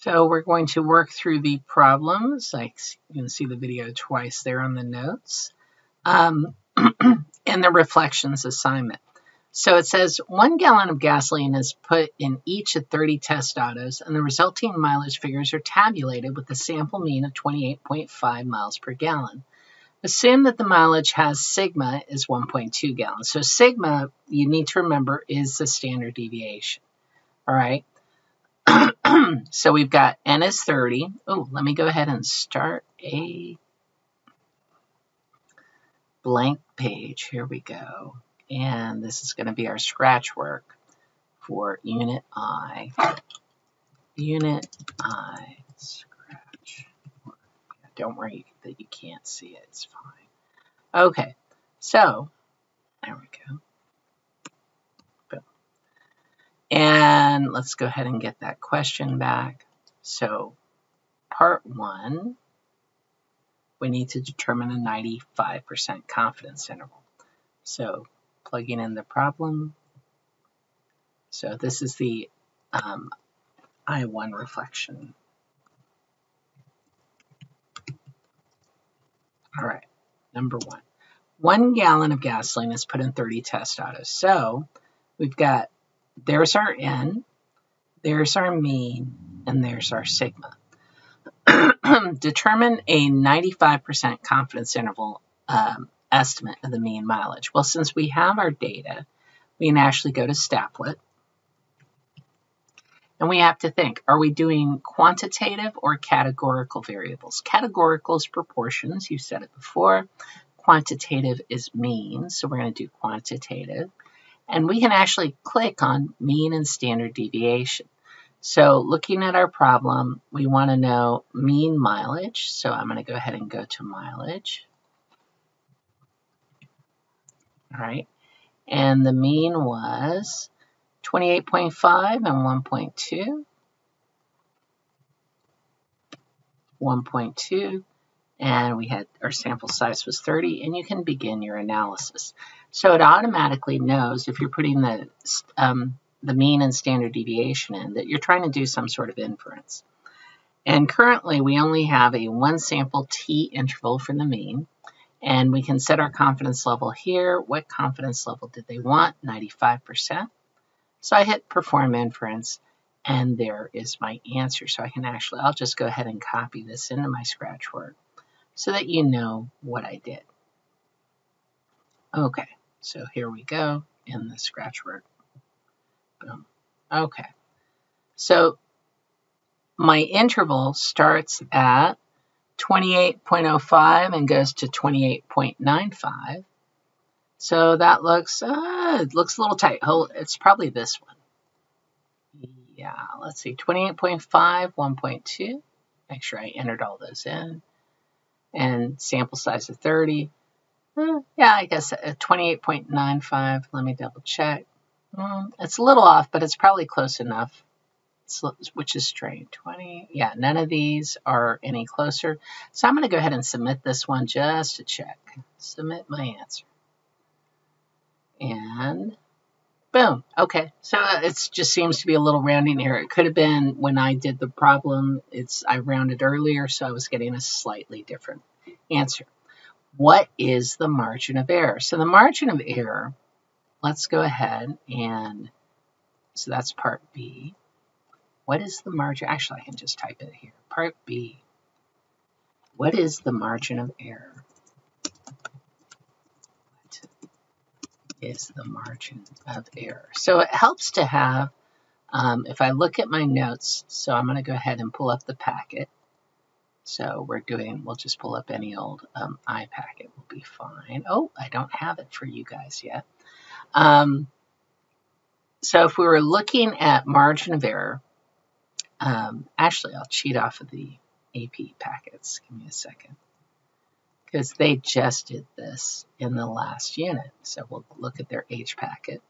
So we're going to work through the problems. Like you can see the video twice there on the notes. Um, and the reflections assignment. So it says one gallon of gasoline is put in each of 30 test autos, and the resulting mileage figures are tabulated with a sample mean of 28.5 miles per gallon. Assume that the mileage has sigma is 1.2 gallons. So sigma, you need to remember, is the standard deviation. All right. so we've got n is 30. Oh, let me go ahead and start a blank page. Here we go. And this is going to be our scratch work for unit I. Unit I scratch work. Don't worry that you can't see it. It's fine. Okay, so there we go. And let's go ahead and get that question back. So part one, we need to determine a 95% confidence interval. So plugging in the problem. So this is the um, I1 reflection. All right, number one. One gallon of gasoline is put in 30 test autos. So we've got there's our n, there's our mean, and there's our sigma. Determine a 95% confidence interval um, estimate of the mean mileage. Well, since we have our data, we can actually go to Stapplet. And we have to think, are we doing quantitative or categorical variables? Categorical is proportions, you said it before. Quantitative is mean, so we're going to do quantitative. And we can actually click on mean and standard deviation. So looking at our problem, we want to know mean mileage. So I'm going to go ahead and go to mileage. All right. And the mean was 28.5 and 1.2. 1.2 and we had our sample size was 30 and you can begin your analysis. So it automatically knows if you're putting the, um, the mean and standard deviation in that you're trying to do some sort of inference. And currently we only have a one sample t interval for the mean and we can set our confidence level here. What confidence level did they want? 95%. So I hit perform inference and there is my answer. So I can actually, I'll just go ahead and copy this into my scratch work so that you know what I did. Okay, so here we go in the scratch work. Boom. Okay, so my interval starts at 28.05 and goes to 28.95. So that looks, uh, it looks a little tight. Oh, it's probably this one. Yeah, let's see, 28.5, 1.2. Make sure I entered all those in and sample size of 30. Uh, yeah, I guess 28.95. Let me double check. Mm, it's a little off, but it's probably close enough, which is strange. 20, yeah, none of these are any closer. So I'm going to go ahead and submit this one just to check. Submit my answer. And Boom. Okay. So it just seems to be a little rounding error. It could have been when I did the problem, it's I rounded earlier, so I was getting a slightly different answer. What is the margin of error? So the margin of error, let's go ahead and, so that's part B. What is the margin? Actually, I can just type it here. Part B. What is the margin of error? is the margin of error. So it helps to have, um, if I look at my notes, so I'm going to go ahead and pull up the packet. So we're doing, we'll just pull up any old um, iPacket will be fine. Oh, I don't have it for you guys yet. Um, so if we were looking at margin of error, um, actually I'll cheat off of the AP packets. Give me a second because they just did this in the last unit. So we'll look at their H packet.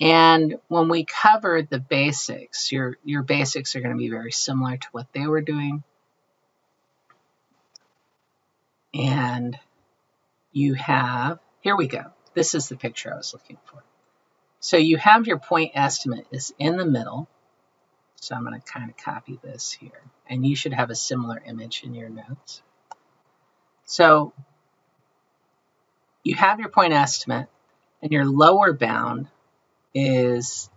And when we covered the basics, your, your basics are going to be very similar to what they were doing. And you have, here we go. This is the picture I was looking for. So you have your point estimate is in the middle. So I'm going to kind of copy this here. And you should have a similar image in your notes. So you have your point estimate, and your lower bound is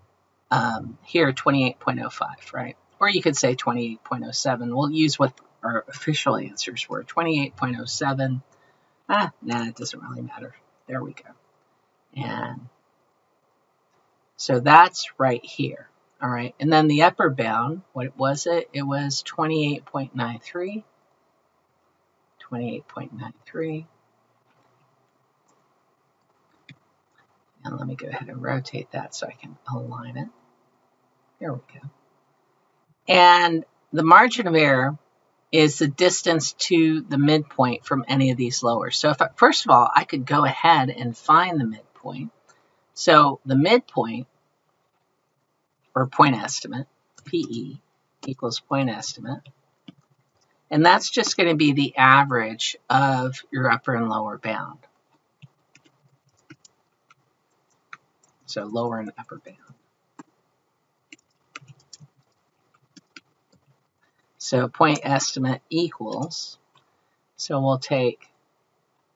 um, here 28.05, right? Or you could say 28.07. We'll use what our official answers were 28.07. Ah, nah, it doesn't really matter. There we go. And so that's right here. All right. And then the upper bound, what was it? It was 28.93. 28.93. And let me go ahead and rotate that so I can align it. There we go. And the margin of error is the distance to the midpoint from any of these lowers. So if I, first of all, I could go ahead and find the midpoint. So the midpoint, or point estimate, PE, equals point estimate. And that's just going to be the average of your upper and lower bound. So lower and upper bound. So point estimate equals, so we'll take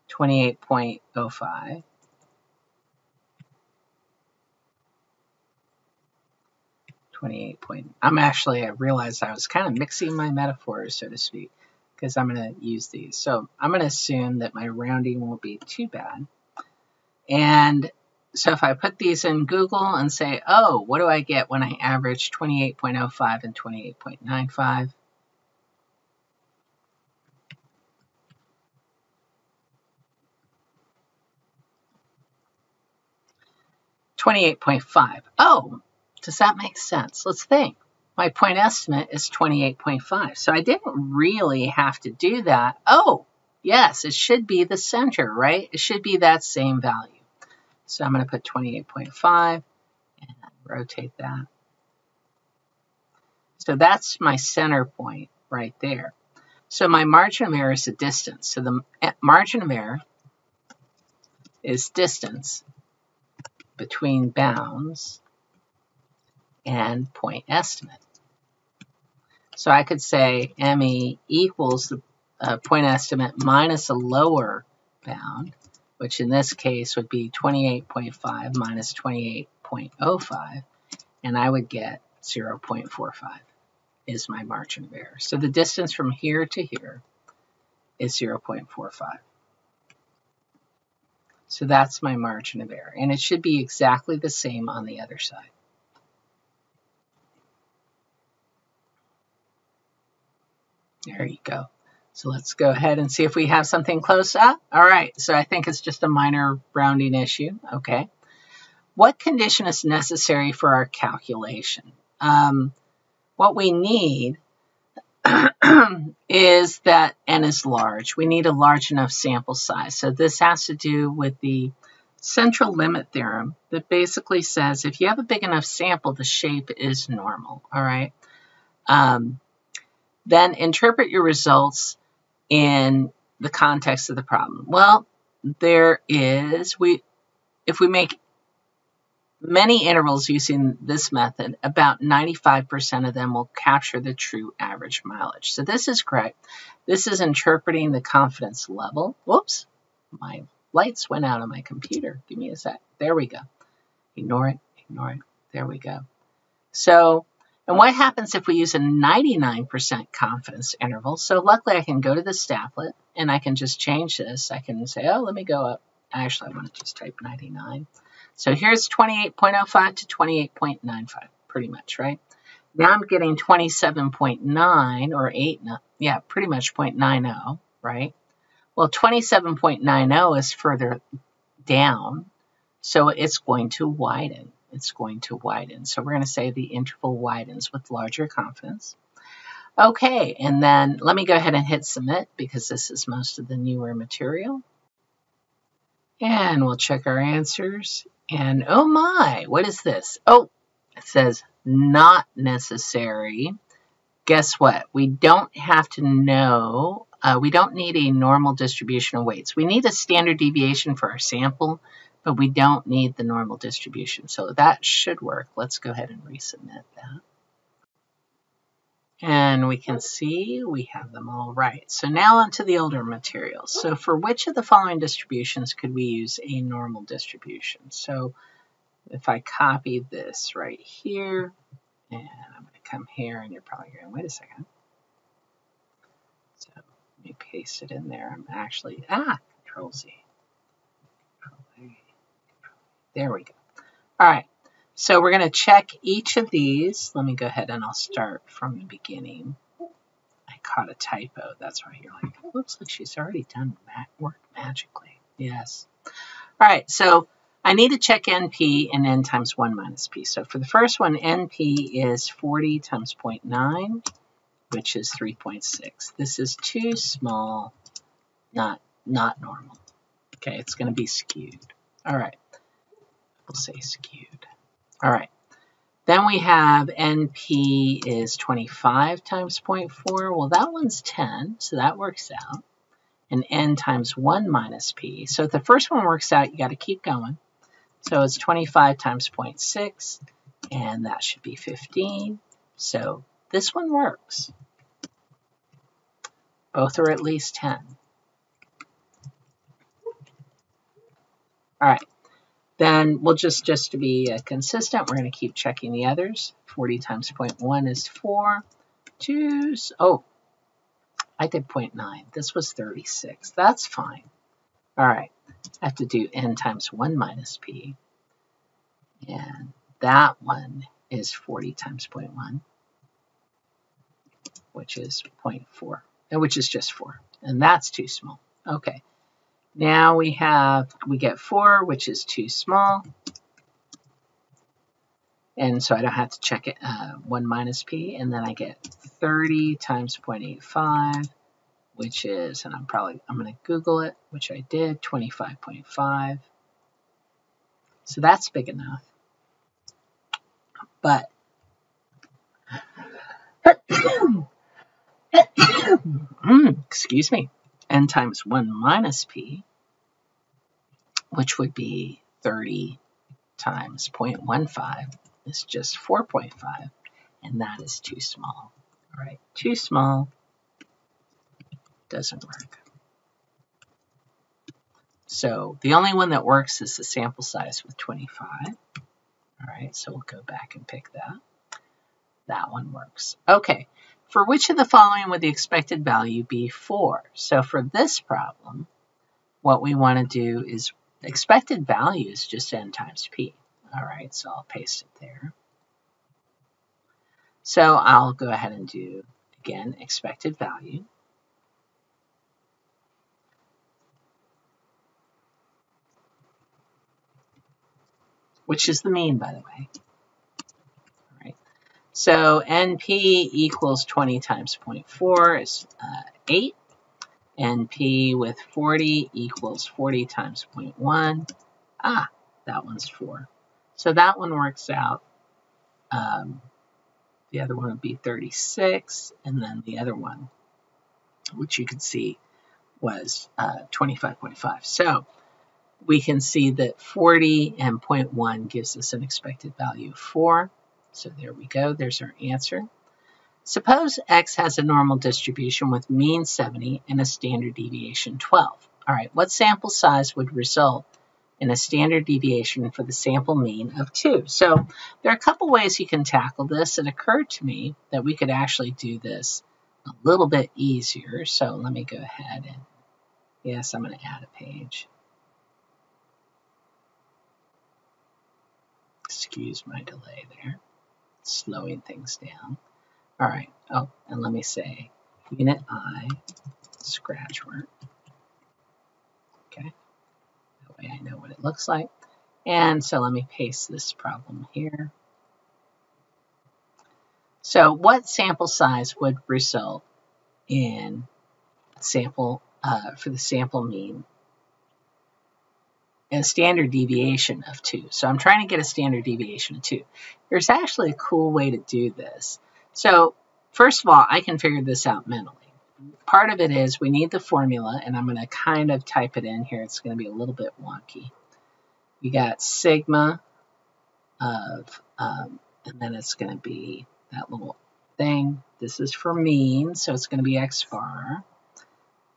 28.05 28 point. I'm actually, I realized I was kind of mixing my metaphors, so to speak, because I'm going to use these. So I'm going to assume that my rounding won't be too bad. And so if I put these in Google and say, oh, what do I get when I average 28.05 and 28.95? Twenty-eight point five. Oh, does that make sense? Let's think. My point estimate is 28.5. So I didn't really have to do that. Oh, yes, it should be the center, right? It should be that same value. So I'm going to put 28.5 and rotate that. So that's my center point right there. So my margin of error is the distance. So the eh, margin of error is distance between bounds and point estimate. So I could say ME equals the uh, point estimate minus a lower bound, which in this case would be 28.5 minus 28.05, and I would get 0.45 is my margin of error. So the distance from here to here is 0.45. So that's my margin of error, and it should be exactly the same on the other side. There you go. So let's go ahead and see if we have something close up. All right, so I think it's just a minor rounding issue. Okay. What condition is necessary for our calculation? Um, what we need is that n is large. We need a large enough sample size. So this has to do with the central limit theorem that basically says if you have a big enough sample, the shape is normal. All right. Um, then interpret your results in the context of the problem. Well, there is, we, if we make many intervals using this method, about 95% of them will capture the true average mileage. So this is correct. This is interpreting the confidence level. Whoops, my lights went out on my computer. Give me a sec. There we go. Ignore it, ignore it. There we go. So and what happens if we use a 99% confidence interval? So luckily I can go to the Stapplet and I can just change this. I can say, oh, let me go up. Actually, I want to just type 99. So here's 28.05 to 28.95, pretty much, right? Now I'm getting 27.9 or 8, yeah, pretty much 0.90, right? Well, 27.90 is further down, so it's going to widen it's going to widen. So we're going to say the interval widens with larger confidence. Okay, and then let me go ahead and hit submit because this is most of the newer material. And we'll check our answers. And oh my, what is this? Oh, it says not necessary. Guess what? We don't have to know, uh, we don't need a normal distribution of weights. We need a standard deviation for our sample, but we don't need the normal distribution. So that should work. Let's go ahead and resubmit that. And we can see we have them all right. So now onto the older materials. So for which of the following distributions could we use a normal distribution? So if I copy this right here, and I'm going to come here, and you're probably going, wait a second. So let me paste it in there. I'm actually, ah, Control Z. Control A. There we go. All right. So we're going to check each of these. Let me go ahead and I'll start from the beginning. I caught a typo. That's why you're like, looks like she's already done that work magically. Yes. All right, so I need to check NP and N times 1 minus P. So for the first one, NP is 40 times 0.9, which is 3.6. This is too small, not, not normal. Okay, it's going to be skewed. All right, we'll say skewed. All right. Then we have NP is 25 times 0.4. Well, that one's 10, so that works out. And N times 1 minus P. So if the first one works out, you got to keep going. So it's 25 times 0.6, and that should be 15. So this one works. Both are at least 10. All right. Then we'll just, just to be uh, consistent, we're going to keep checking the others. 40 times 0.1 is 4. 2, oh, I did 0.9. This was 36. That's fine. All right, I have to do n times 1 minus p. And that one is 40 times 0.1, which is 0.4, which is just 4. And that's too small. Okay, now we have, we get 4, which is too small. And so I don't have to check it, uh, 1 minus p. And then I get 30 times 0.85, which is, and I'm probably, I'm going to Google it, which I did, 25.5. So that's big enough. But, excuse me, n times 1 minus p, which would be 30 times 0.15, is just 4.5, and that is too small. All right, too small doesn't work. So the only one that works is the sample size with 25. All right, so we'll go back and pick that. That one works. Okay, for which of the following would the expected value be 4? So for this problem, what we want to do is expected value is just n times p. All right, so I'll paste it there. So I'll go ahead and do, again, expected value. Which is the mean, by the way. So NP equals 20 times 0.4 is uh, 8. NP with 40 equals 40 times 0.1. Ah, that one's 4. So that one works out. Um, the other one would be 36, and then the other one, which you can see, was uh, 25.5. So we can see that 40 and 0.1 gives us an expected value of 4. So there we go. There's our answer. Suppose x has a normal distribution with mean 70 and a standard deviation 12. All right, what sample size would result in a standard deviation for the sample mean of 2? So there are a couple ways you can tackle this. It occurred to me that we could actually do this a little bit easier. So let me go ahead and, yes, I'm going to add a page. Excuse my delay there slowing things down. All right, oh, and let me say unit I, scratch work. Okay, that way I know what it looks like. And so let me paste this problem here. So what sample size would result in sample uh, for the sample mean a standard deviation of 2. So I'm trying to get a standard deviation of 2. There's actually a cool way to do this. So first of all, I can figure this out mentally. Part of it is we need the formula, and I'm going to kind of type it in here. It's going to be a little bit wonky. We got sigma of, um, and then it's going to be that little thing. this is for mean, so it's going to be x bar,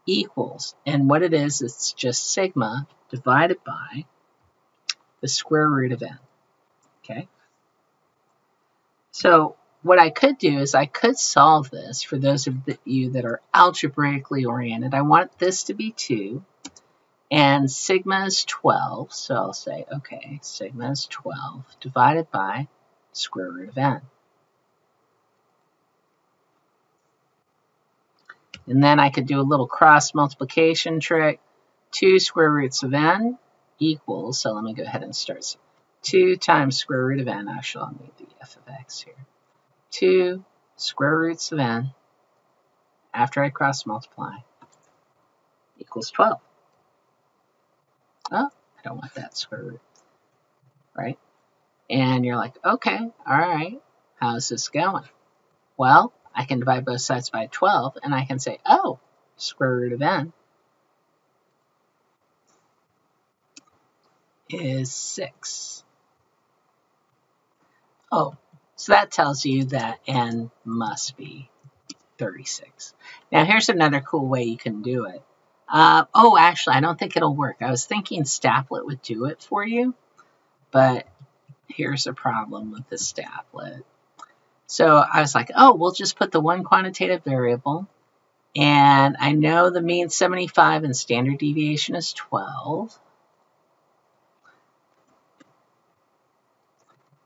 equals, and what it is, it's just sigma divided by the square root of n, okay? So what I could do is I could solve this for those of you that are algebraically oriented. I want this to be 2, and sigma is 12, so I'll say, okay, sigma is 12 divided by square root of n. And then I could do a little cross multiplication trick. 2 square roots of n equals, so let me go ahead and start. 2 times square root of n, actually I'll need the f of x here. 2 square roots of n after I cross multiply equals 12. Oh, I don't want that square root, right? And you're like, okay, all right, how's this going? Well, I can divide both sides by 12, and I can say, oh, square root of n is 6. Oh, so that tells you that n must be 36. Now here's another cool way you can do it. Uh, oh, actually, I don't think it'll work. I was thinking Stapplet would do it for you, but here's a problem with the Stapplet. So I was like, oh, we'll just put the one quantitative variable. And I know the mean 75 and standard deviation is 12.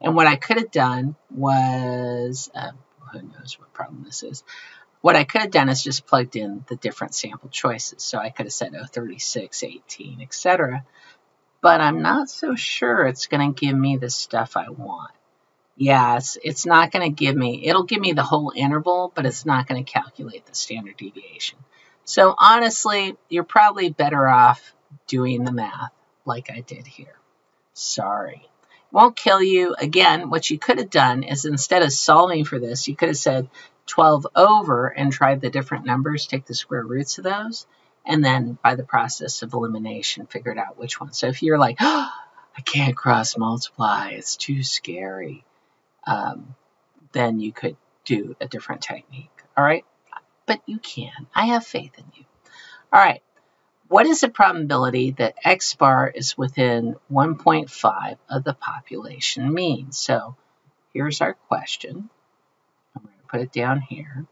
And what I could have done was, uh, who knows what problem this is. What I could have done is just plugged in the different sample choices. So I could have said, oh, 36, 18, etc. But I'm not so sure it's going to give me the stuff I want. Yes, it's not going to give me, it'll give me the whole interval, but it's not going to calculate the standard deviation. So honestly, you're probably better off doing the math like I did here. Sorry. Won't kill you. Again, what you could have done is instead of solving for this, you could have said 12 over and tried the different numbers, take the square roots of those, and then by the process of elimination, figured out which one. So if you're like, oh, I can't cross multiply, it's too scary um, then you could do a different technique. All right. But you can. I have faith in you. All right. What is the probability that X bar is within 1.5 of the population mean? So here's our question. I'm going to put it down here.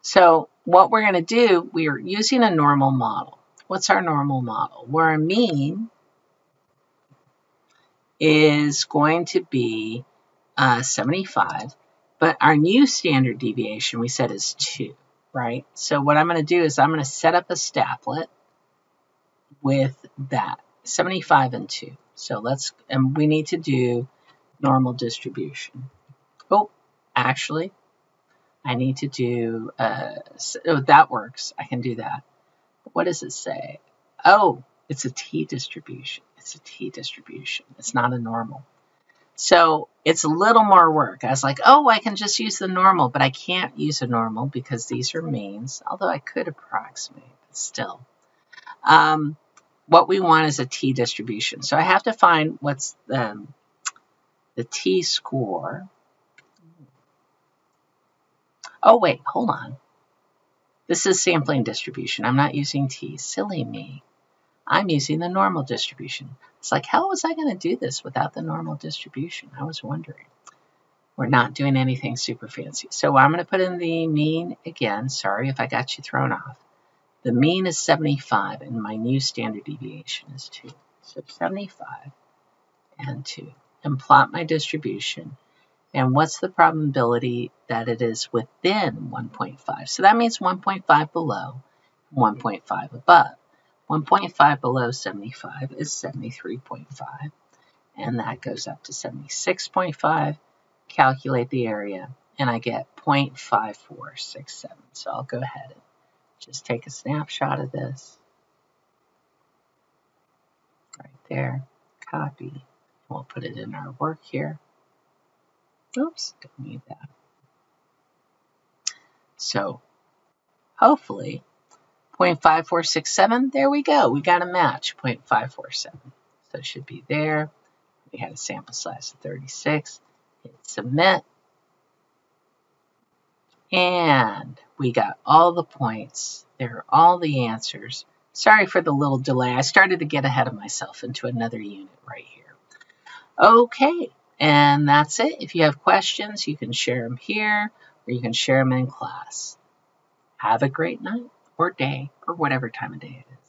So what we're going to do, we are using a normal model. What's our normal model? Where a mean is going to be uh, 75, but our new standard deviation we said is 2, right? So what I'm going to do is I'm going to set up a Stapplet with that, 75 and 2. So let's, and we need to do normal distribution. Oh, actually, I need to do, uh, oh, that works. I can do that. What does it say? Oh, it's a t distribution. It's a t distribution. It's not a normal. So it's a little more work. I was like, oh, I can just use the normal, but I can't use a normal because these are means, although I could approximate, but still. Um, what we want is a t distribution. So I have to find what's the, the t score. Oh, wait, hold on. This is sampling distribution. I'm not using t. Silly me. I'm using the normal distribution. It's like, how was I going to do this without the normal distribution? I was wondering. We're not doing anything super fancy. So I'm going to put in the mean again. Sorry if I got you thrown off. The mean is 75 and my new standard deviation is 2. So 75 and 2. And plot my distribution. And what's the probability that it is within 1.5? So that means 1.5 below, 1.5 above. 1.5 below 75 is 73.5, and that goes up to 76.5. Calculate the area, and I get 0.5467. So I'll go ahead and just take a snapshot of this. Right there, copy. We'll put it in our work here. Oops, don't need that. So hopefully 0.5467, there we go. We got a match, 0.547. So it should be there. We had a sample size of 36. Hit submit. And we got all the points. There are all the answers. Sorry for the little delay. I started to get ahead of myself into another unit right here. Okay, and that's it. If you have questions, you can share them here or you can share them in class. Have a great night or day or whatever time of day it is.